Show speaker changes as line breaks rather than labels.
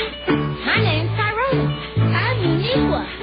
My name's Tyrone. I'm Uniqua.